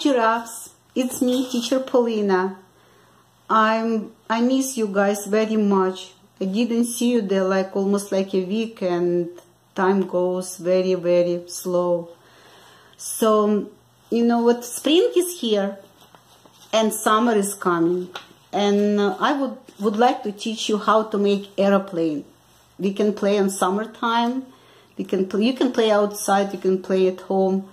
giraffes, it's me, teacher Polina. I'm I miss you guys very much. I didn't see you there like almost like a week and time goes very very slow. So you know what spring is here and summer is coming and uh, I would would like to teach you how to make aeroplane. We can play in summertime. We can you can play outside, you can play at home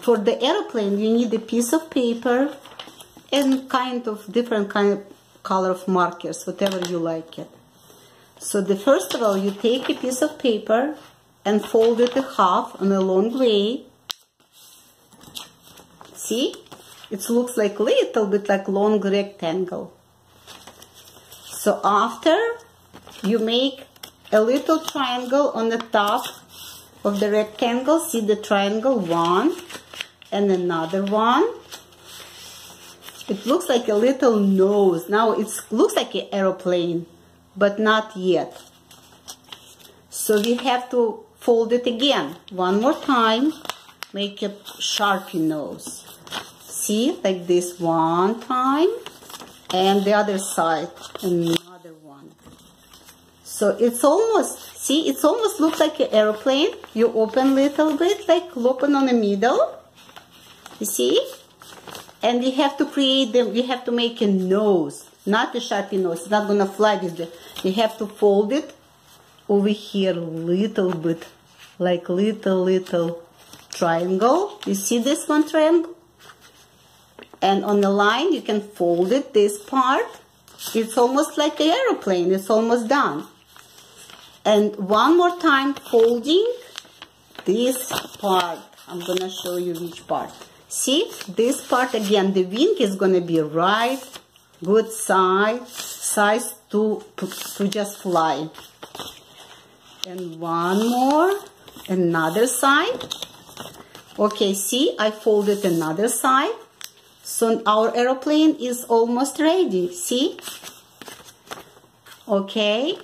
for the airplane you need a piece of paper and kind of different kind of color of markers whatever you like it. So the first of all you take a piece of paper and fold it in half in a long way. See? It looks like a little bit like long rectangle. So after you make a little triangle on the top of the rectangle see the triangle one and another one. It looks like a little nose. Now it looks like an aeroplane but not yet. So we have to fold it again one more time. Make a sharpie nose. See like this one time and the other side another one so it's almost See, it's almost looks like an airplane. You open little bit, like open on the middle. You see? And you have to create them, you have to make a nose, not a sharpie nose. It's not gonna fly this the, we have to fold it over here little bit, like little, little triangle. You see this one triangle? And on the line, you can fold it, this part. It's almost like an aeroplane. It's almost done and one more time folding this part. I'm gonna show you which part. See this part again the wing is gonna be right good size size to to just fly. And one more another side. Okay see I folded another side. So our aeroplane is almost ready. See? Okay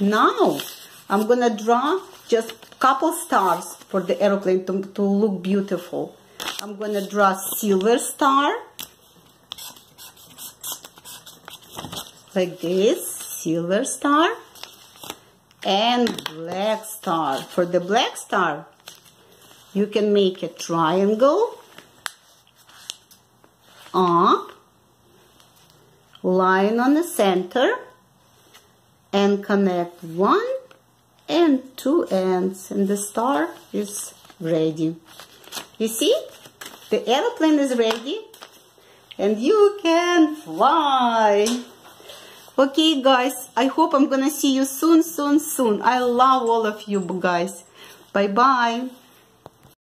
now, I'm gonna draw just a couple stars for the aeroplane to, to look beautiful. I'm gonna draw silver star, like this, silver star, and black star. For the black star, you can make a triangle up, line on the center, and connect one and two ends and the star is ready. You see? The airplane is ready and you can fly. Okay guys, I hope I'm gonna see you soon, soon, soon. I love all of you guys. Bye-bye.